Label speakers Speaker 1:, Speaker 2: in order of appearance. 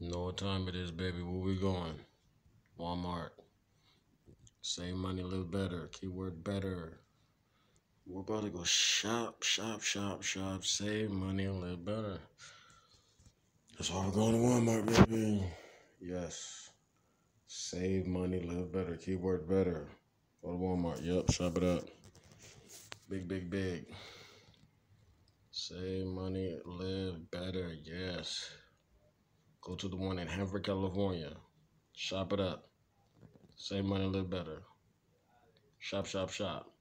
Speaker 1: Know what time it is, baby. Where we going? Walmart. Save money, live better. Keyword better. We're about to go shop, shop, shop, shop. Save money live better. That's why we're going to Walmart, baby. Yes. Save money, live better. Keyword better. Go to Walmart. Yep, shop it up. Big, big, big. Save money, live better. Yes. Go to the one in Hanford, California. Shop it up. Save money, live better. Shop, shop, shop.